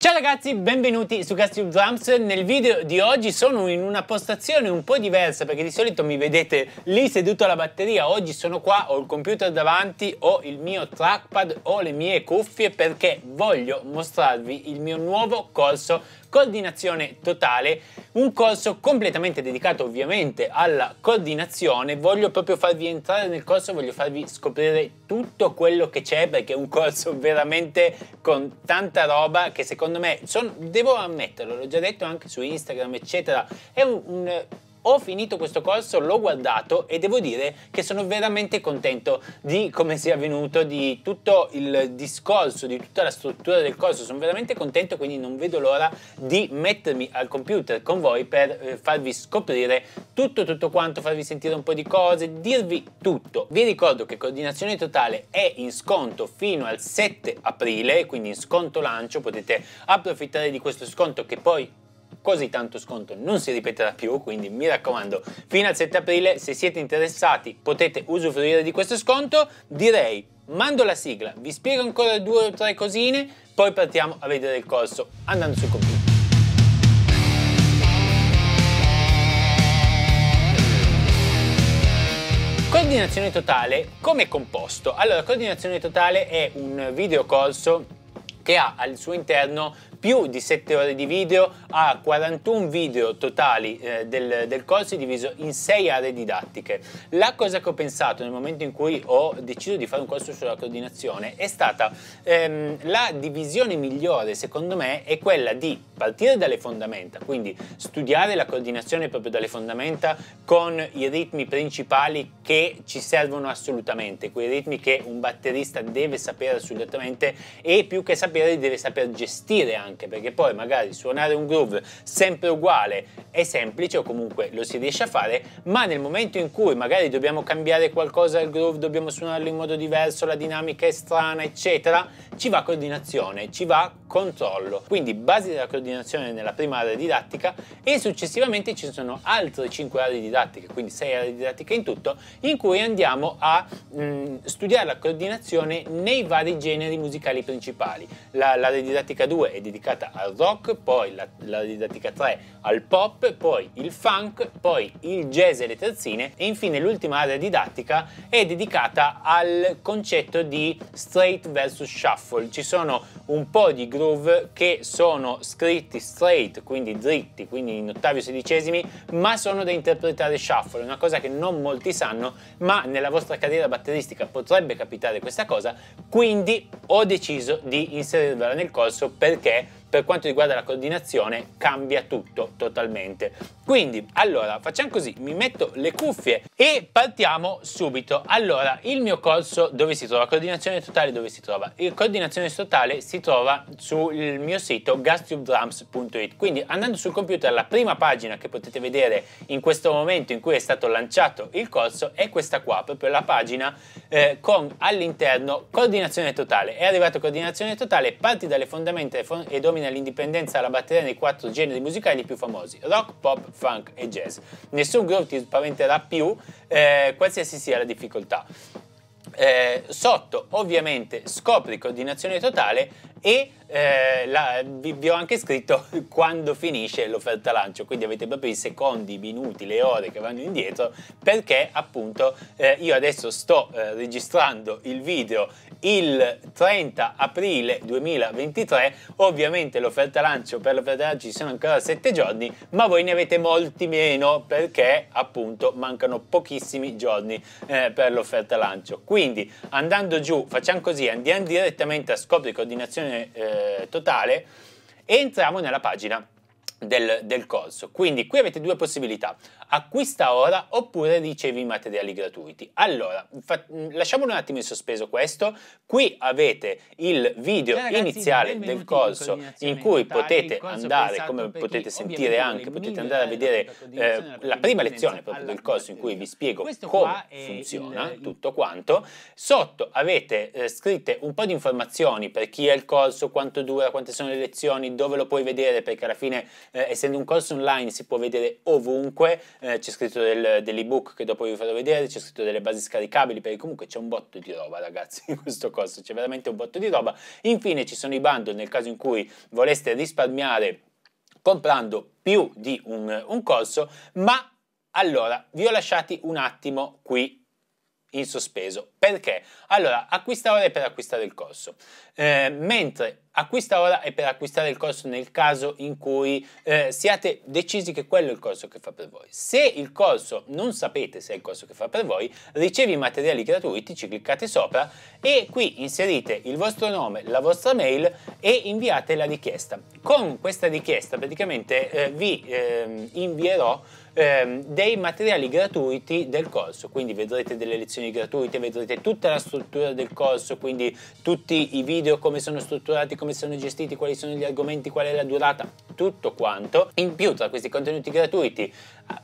Ciao ragazzi, benvenuti su Castube Drums. Nel video di oggi sono in una postazione un po' diversa perché di solito mi vedete lì seduto alla batteria. Oggi sono qua, ho il computer davanti, ho il mio trackpad, ho le mie cuffie perché voglio mostrarvi il mio nuovo corso coordinazione totale, un corso completamente dedicato ovviamente alla coordinazione. Voglio proprio farvi entrare nel corso, voglio farvi scoprire tutto quello che c'è perché è un corso veramente con tanta roba che secondo me, son, devo ammetterlo, l'ho già detto anche su Instagram eccetera, è un, un ho finito questo corso, l'ho guardato e devo dire che sono veramente contento di come sia venuto, di tutto il discorso, di tutta la struttura del corso. Sono veramente contento, quindi non vedo l'ora di mettermi al computer con voi per eh, farvi scoprire tutto, tutto quanto, farvi sentire un po' di cose, dirvi tutto. Vi ricordo che Coordinazione Totale è in sconto fino al 7 aprile, quindi in sconto lancio, potete approfittare di questo sconto che poi così tanto sconto non si ripeterà più, quindi mi raccomando, fino al 7 aprile, se siete interessati, potete usufruire di questo sconto. Direi, mando la sigla, vi spiego ancora due o tre cosine, poi partiamo a vedere il corso andando sul computer. Coordinazione totale, come composto? Allora, coordinazione totale è un videocorso che ha al suo interno più di 7 ore di video a 41 video totali eh, del, del, corso diviso in 6 aree didattiche. La cosa che ho pensato nel momento in cui ho deciso di fare un corso sulla coordinazione è stata ehm, la divisione migliore secondo me è quella di partire dalle fondamenta, quindi studiare la coordinazione proprio dalle fondamenta con i ritmi principali che ci servono assolutamente, quei ritmi che un batterista deve sapere assolutamente e più che sapere deve saper gestire anche anche perché poi magari suonare un groove sempre uguale è semplice o comunque lo si riesce a fare, ma nel momento in cui magari dobbiamo cambiare qualcosa al groove, dobbiamo suonarlo in modo diverso, la dinamica è strana, eccetera, ci va coordinazione, ci va controllo. Quindi basi della coordinazione nella prima area didattica e successivamente ci sono altre 5 aree didattiche, quindi 6 aree didattiche in tutto, in cui andiamo a mh, studiare la coordinazione nei vari generi musicali principali. L'area didattica 2 è dedicata al rock, poi la, la didattica 3 al pop, poi il funk, poi il jazz e le terzine e infine l'ultima area didattica è dedicata al concetto di straight versus shuffle. Ci sono un po' di groove che sono scritti straight, quindi dritti, quindi in ottavi sedicesimi, ma sono da interpretare shuffle, una cosa che non molti sanno, ma nella vostra carriera batteristica potrebbe capitare questa cosa, quindi ho deciso di inserirvela nel corso perché per quanto riguarda la coordinazione cambia tutto totalmente. Quindi, allora, facciamo così, mi metto le cuffie e partiamo subito. Allora, il mio corso dove si trova? Coordinazione totale dove si trova? Il coordinazione totale si trova sul mio sito gastubedrums.it. Quindi, andando sul computer, la prima pagina che potete vedere in questo momento in cui è stato lanciato il corso è questa qua, proprio la pagina eh, con all'interno coordinazione totale. È arrivato coordinazione totale, parti dalle fondamenta e domina l'indipendenza alla batteria nei quattro generi musicali più famosi, rock, pop, funk e jazz. Nessun groove ti spaventerà più, eh, qualsiasi sia la difficoltà. Eh, sotto ovviamente scopri coordinazione totale e eh, la, vi, vi, ho anche scritto quando finisce l'offerta lancio, quindi avete proprio i secondi, i minuti, le ore che vanno indietro perché appunto eh, io adesso sto eh, registrando il video il 30 aprile 2023, ovviamente l'offerta lancio per l'offerta lancio ci sono ancora 7 giorni, ma voi ne avete molti meno perché appunto mancano pochissimi giorni eh, per l'offerta lancio. Quindi andando giù facciamo così, andiamo direttamente a scopri coordinazione eh, eh, totale, entriamo nella pagina del, del, corso. Quindi qui avete due possibilità, acquista ora oppure ricevi i materiali gratuiti. Allora, fa, lasciamolo un attimo in sospeso questo, qui avete il video Ciao, ragazzi, iniziale del corso in cui potete andare, come potete sentire anche, potete andare a vedere eh, la prima lezione proprio del corso in cui vi spiego come funziona il, tutto quanto. Sotto avete eh, scritte un po' di informazioni per chi è il corso, quanto dura, quante sono le lezioni, dove lo puoi vedere perché alla fine eh, essendo un corso online si può vedere ovunque, eh, c'è scritto del, dell'ebook che dopo vi farò vedere, c'è scritto delle basi scaricabili, perché comunque c'è un botto di roba ragazzi in questo corso, c'è veramente un botto di roba. Infine ci sono i bundle nel caso in cui voleste risparmiare comprando più di un, un corso, ma allora vi ho lasciati un attimo qui in sospeso. Perché? Allora, acquista ora è per acquistare il corso, eh, mentre acquista ora è per acquistare il corso nel caso in cui eh, siate decisi che quello è il corso che fa per voi. Se il corso non sapete se è il corso che fa per voi, ricevi i materiali gratuiti, ci cliccate sopra e qui inserite il vostro nome, la vostra mail e inviate la richiesta. Con questa richiesta praticamente eh, vi ehm, invierò ehm, dei materiali gratuiti del corso, quindi vedrete delle lezioni gratuite, vedrete tutta la struttura del corso, quindi tutti i video, come sono strutturati, come sono gestiti, quali sono gli argomenti, qual è la durata, tutto quanto. In più tra questi contenuti gratuiti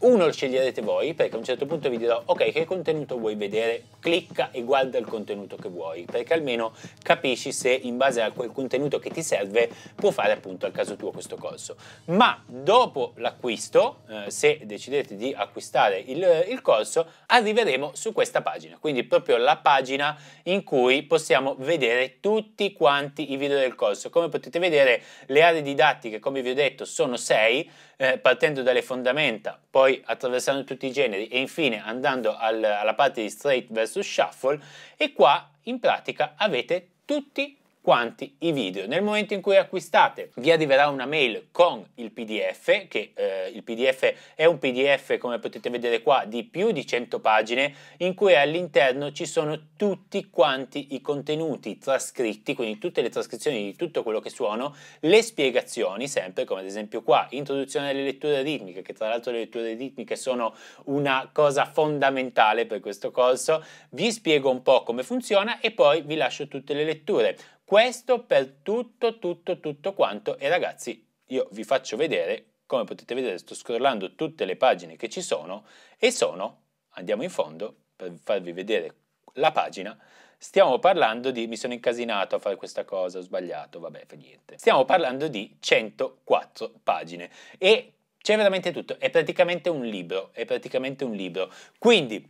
uno lo sceglierete voi perché a un certo punto vi dirò ok che contenuto vuoi vedere, clicca e guarda il contenuto che vuoi perché almeno capisci se in base a quel contenuto che ti serve può fare appunto al caso tuo questo corso. Ma dopo l'acquisto, eh, se decidete di acquistare il, il corso, arriveremo su questa pagina, quindi proprio la pagina in cui possiamo vedere tutti quanti i video del corso. Come potete vedere le aree didattiche come vi ho detto sono sei eh, partendo dalle fondamenta, poi attraversando tutti i generi e infine andando al, alla parte di straight versus shuffle e qua in pratica avete tutti quanti i video. Nel momento in cui acquistate vi arriverà una mail con il pdf, che eh, il pdf è un pdf come potete vedere qua di più di 100 pagine in cui all'interno ci sono tutti quanti i contenuti trascritti, quindi tutte le trascrizioni di tutto quello che suono, le spiegazioni sempre come ad esempio qua introduzione alle letture ritmiche che tra l'altro le letture ritmiche sono una cosa fondamentale per questo corso, vi spiego un po' come funziona e poi vi lascio tutte le letture. Questo per tutto, tutto, tutto quanto. E ragazzi io vi faccio vedere, come potete vedere sto scrollando tutte le pagine che ci sono e sono, andiamo in fondo per farvi vedere la pagina, stiamo parlando di, mi sono incasinato a fare questa cosa, ho sbagliato, vabbè fa niente, stiamo parlando di 104 pagine e c'è veramente tutto, è praticamente un libro, è praticamente un libro, quindi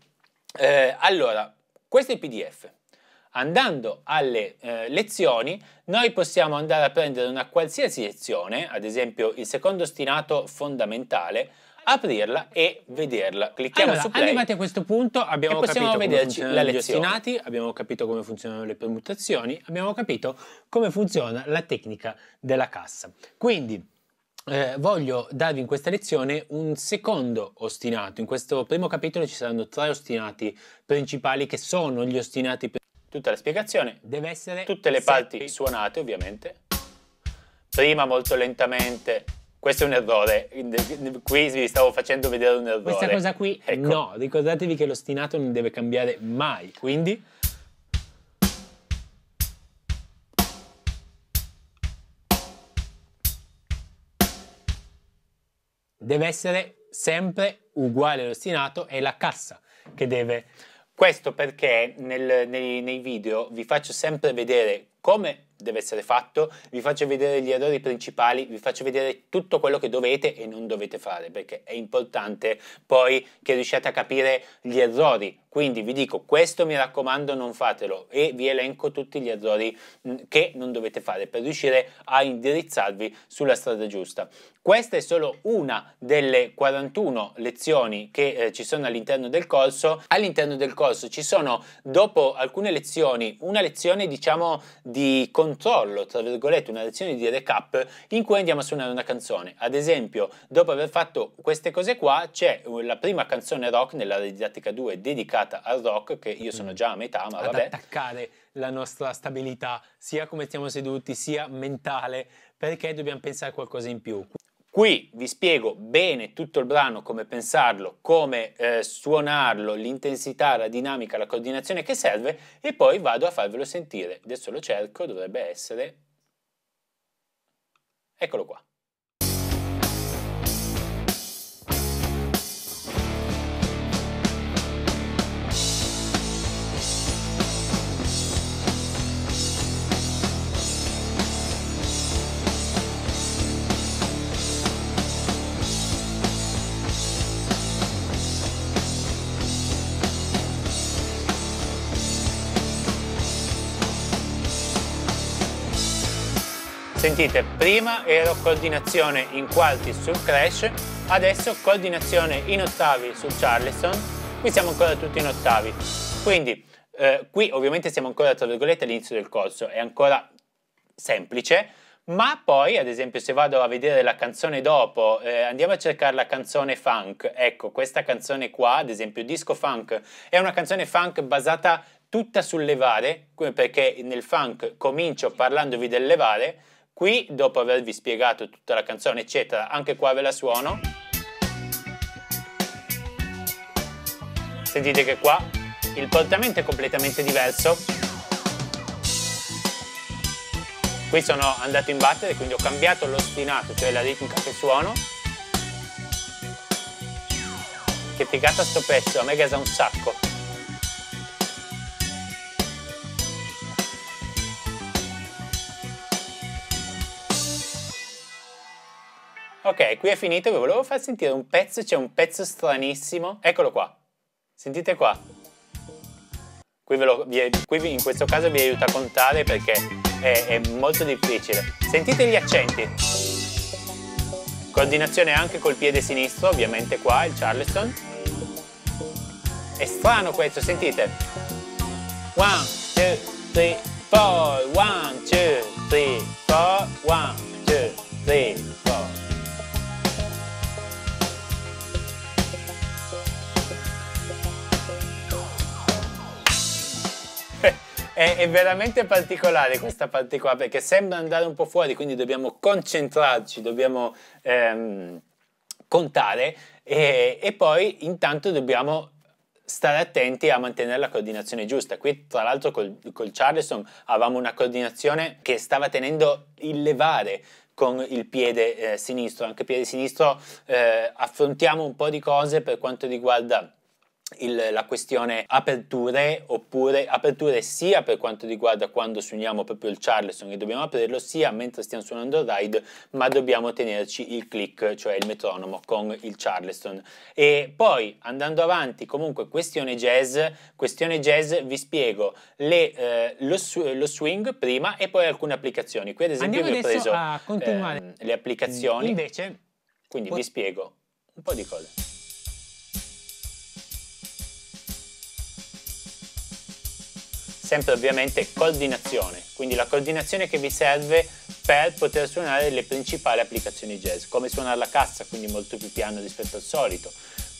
eh, allora questo è il pdf, andando alle eh, lezioni noi possiamo andare a prendere una qualsiasi lezione, ad esempio il secondo ostinato fondamentale, aprirla e vederla. Clicchiamo allora, su play. Arrivati a questo punto abbiamo capito come funzionano gli ostinati, abbiamo capito come funzionano le permutazioni, abbiamo capito come funziona la tecnica della cassa. Quindi eh, voglio darvi in questa lezione un secondo ostinato. In questo primo capitolo ci saranno tre ostinati principali che sono gli ostinati principali tutta la spiegazione, deve essere tutte le parti suonate ovviamente, prima molto lentamente, questo è un errore, qui vi stavo facendo vedere un errore. Questa cosa qui ecco. no, ricordatevi che l'ostinato non deve cambiare mai, quindi... Deve essere sempre uguale all'ostinato, è la cassa che deve questo perché nel, nei, nei, video vi faccio sempre vedere come deve essere fatto, vi faccio vedere gli errori principali, vi faccio vedere tutto quello che dovete e non dovete fare, perché è importante poi che riusciate a capire gli errori. Quindi vi dico, questo mi raccomando non fatelo e vi elenco tutti gli errori mm, che non dovete fare per riuscire a indirizzarvi sulla strada giusta. Questa è solo una delle 41 lezioni che eh, ci sono all'interno del corso. All'interno del corso ci sono, dopo alcune lezioni, una lezione diciamo di controllo, tra virgolette, una lezione di recap in cui andiamo a suonare una canzone. Ad esempio, dopo aver fatto queste cose qua, c'è la prima canzone rock nella didattica 2 dedicata al rock, che io sono mm. già a metà, ma Ad vabbè. attaccare la nostra stabilità, sia come stiamo seduti, sia mentale, perché dobbiamo pensare a qualcosa in più. Qui vi spiego bene tutto il brano, come pensarlo, come eh, suonarlo, l'intensità, la dinamica, la coordinazione che serve e poi vado a farvelo sentire. Adesso lo cerco, dovrebbe essere... Eccolo qua. Sentite, prima ero coordinazione in quarti sul crash, adesso coordinazione in ottavi sul charleston, qui siamo ancora tutti in ottavi. Quindi eh, qui ovviamente siamo ancora tra virgolette all'inizio del corso, è ancora semplice, ma poi, ad esempio, se vado a vedere la canzone dopo, eh, andiamo a cercare la canzone funk. Ecco, questa canzone qua, ad esempio, Disco Funk, è una canzone funk basata tutta sul levare, perché nel funk comincio parlandovi del levare. Qui, dopo avervi spiegato tutta la canzone, eccetera, anche qua ve la suono. Sentite che qua il portamento è completamente diverso Qui sono andato in battere, quindi ho cambiato l'ostinato, cioè la ritmica che suono. Che figata sto pezzo, a me gasa un sacco. Ok, qui è finito, vi volevo far sentire un pezzo, c'è un pezzo stranissimo. Eccolo qua. Sentite qua. Qui, lo, qui in questo caso vi aiuta a contare perché è, è molto difficile. Sentite gli accenti. Coordinazione anche col piede sinistro, ovviamente qua, il Charleston. È strano questo, sentite. One, two, three, four. One, two, three, four. One, two, three, four. È, è, veramente particolare questa parte qua perché sembra andare un po' fuori, quindi dobbiamo concentrarci, dobbiamo ehm, contare e, e poi intanto dobbiamo stare attenti a mantenere la coordinazione giusta. Qui tra l'altro col, col Charleston avevamo una coordinazione che stava tenendo il levare con il piede eh, sinistro, anche piede sinistro eh, affrontiamo un po' di cose per quanto riguarda il, la questione aperture oppure aperture sia per quanto riguarda quando suoniamo proprio il Charleston e dobbiamo aprirlo sia mentre stiamo suonando il ride ma dobbiamo tenerci il click cioè il metronomo con il Charleston. E poi andando avanti comunque questione jazz questione jazz vi spiego. Le, eh, lo, lo, swing prima e poi alcune applicazioni. Qui ad esempio Andiamo vi ho preso. Eh, le applicazioni. Invece quindi vi spiego un po' di cose sempre ovviamente coordinazione, quindi la coordinazione che vi serve per poter suonare le principali applicazioni jazz, come suonare la cassa, quindi molto più piano rispetto al solito,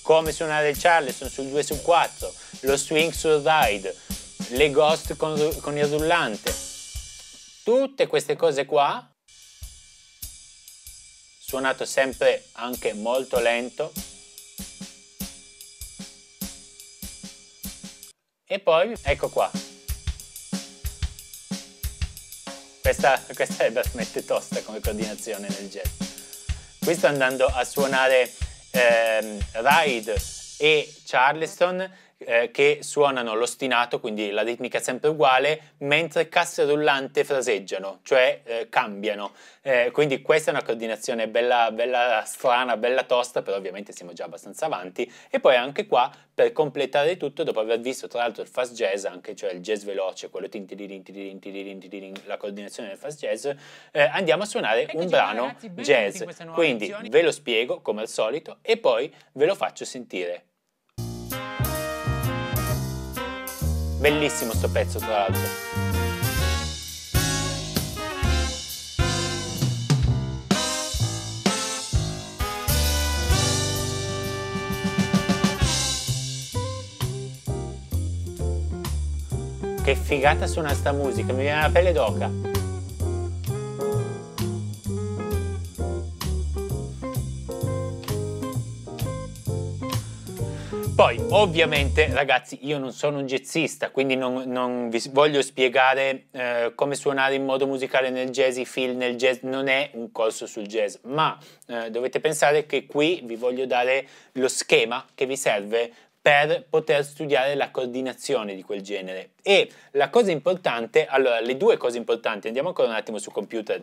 come suonare il charleston sul 2 su 4, lo swing sul ride, le ghost con, con il rullante, tutte queste cose qua, suonato sempre anche molto lento, e poi ecco qua Questa, questa è veramente tosta come coordinazione nel jazz. Qui sto andando a suonare ehm, Ride e Charleston eh, che suonano l'ostinato, quindi la ritmica è sempre uguale, mentre casse rullante fraseggiano, cioè eh, cambiano. Eh, quindi questa è una coordinazione bella, bella strana, bella tosta, però ovviamente siamo già abbastanza avanti. E poi anche qua, per completare tutto, dopo aver visto tra l'altro il fast jazz, anche cioè il jazz veloce, quello la coordinazione del fast jazz, eh, andiamo a suonare Eccoci un brano ragazzi, jazz. Quindi ve lo spiego come al solito e poi ve lo faccio sentire. Bellissimo sto pezzo tra l'altro. Che figata suona sta musica, mi viene la pelle d'oca. Poi, ovviamente, ragazzi, io non sono un jazzista, quindi non, non vi voglio spiegare eh, come suonare in modo musicale nel jazz, i feel nel jazz, non è un corso sul jazz, ma eh, dovete pensare che qui vi voglio dare lo schema che vi serve per poter studiare la coordinazione di quel genere. E la cosa importante, allora, le due cose importanti, andiamo ancora un attimo sul computer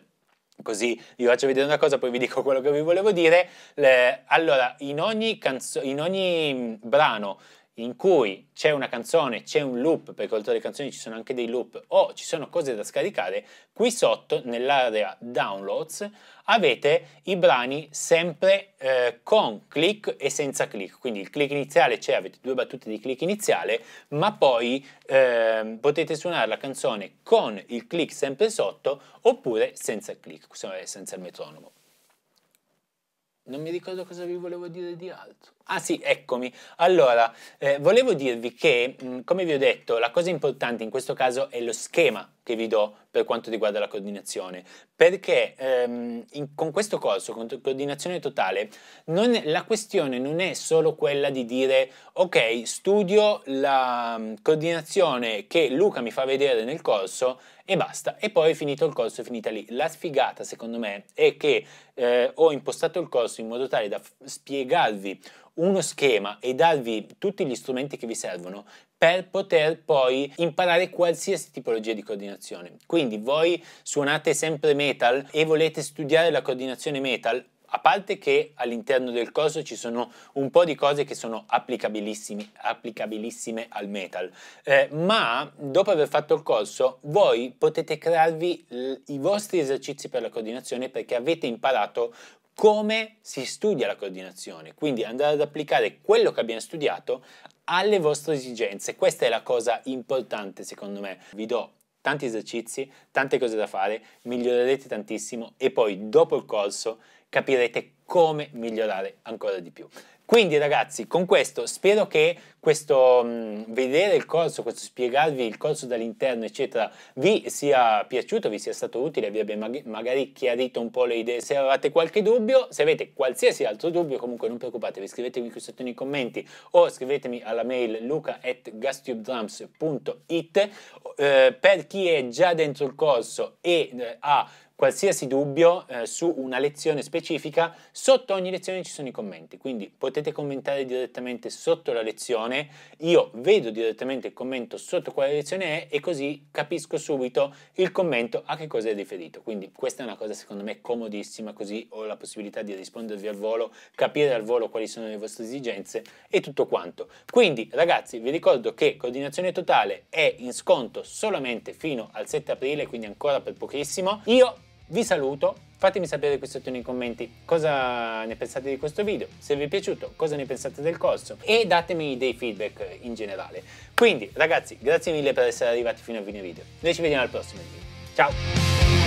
Così vi faccio vedere una cosa, poi vi dico quello che vi volevo dire. Le, allora, in ogni, in ogni brano in cui c'è una canzone, c'è un loop, perché oltre alle canzoni ci sono anche dei loop o ci sono cose da scaricare, qui sotto nell'area downloads avete i brani sempre eh, con click e senza click, quindi il click iniziale c'è, avete due battute di click iniziale, ma poi eh, potete suonare la canzone con il click sempre sotto oppure senza click, senza il metronomo. Non mi ricordo cosa vi volevo dire di altro. Ah sì, eccomi. Allora, eh, volevo dirvi che, mh, come vi ho detto, la cosa importante in questo caso è lo schema che vi do per quanto riguarda la coordinazione, perché ehm, in, con questo corso, con coordinazione totale, non, la questione non è solo quella di dire ok, studio la um, coordinazione che Luca mi fa vedere nel corso e basta, e poi finito il corso è finita lì. La sfigata, secondo me, è che eh, ho impostato il corso in modo tale da spiegarvi uno schema e darvi tutti gli strumenti che vi servono per poter poi imparare qualsiasi tipologia di coordinazione. Quindi voi suonate sempre metal e volete studiare la coordinazione metal, a parte che all'interno del corso ci sono un po' di cose che sono applicabilissime, applicabilissime al metal, eh, ma dopo aver fatto il corso voi potete crearvi i vostri esercizi per la coordinazione perché avete imparato come si studia la coordinazione, quindi andare ad applicare quello che abbiamo studiato alle vostre esigenze. Questa è la cosa importante secondo me. Vi do tanti esercizi, tante cose da fare, migliorerete tantissimo e poi dopo il corso capirete come migliorare ancora di più. Quindi ragazzi, con questo spero che questo mh, mm, vedere il corso, questo spiegarvi il corso dall'interno, eccetera, vi sia piaciuto, vi sia stato utile, vi abbia mag- magari chiarito un po' le idee. Se avete qualche dubbio, se avete qualsiasi altro dubbio, comunque non preoccupatevi, scrivetemi qui sotto nei commenti o scrivetemi alla mail luca.gastubedrums.it eh, per chi è già dentro il corso e eh, ha qualsiasi dubbio eh, su una lezione specifica, sotto ogni lezione ci sono i commenti, quindi potete commentare direttamente sotto la lezione, io vedo direttamente il commento sotto quale lezione è e così capisco subito il commento a che cosa è riferito. Quindi questa è una cosa secondo me comodissima, così ho la possibilità di rispondervi al volo, capire al volo quali sono le vostre esigenze e tutto quanto. Quindi ragazzi vi ricordo che coordinazione totale è in sconto solamente fino al 7 aprile, quindi ancora per pochissimo. Io vi saluto, fatemi sapere qui sotto nei commenti cosa ne pensate di questo video, se vi è piaciuto, cosa ne pensate del corso e datemi dei feedback in generale. Quindi ragazzi, grazie mille per essere arrivati fino a fine video. Noi ci vediamo al prossimo video. Ciao!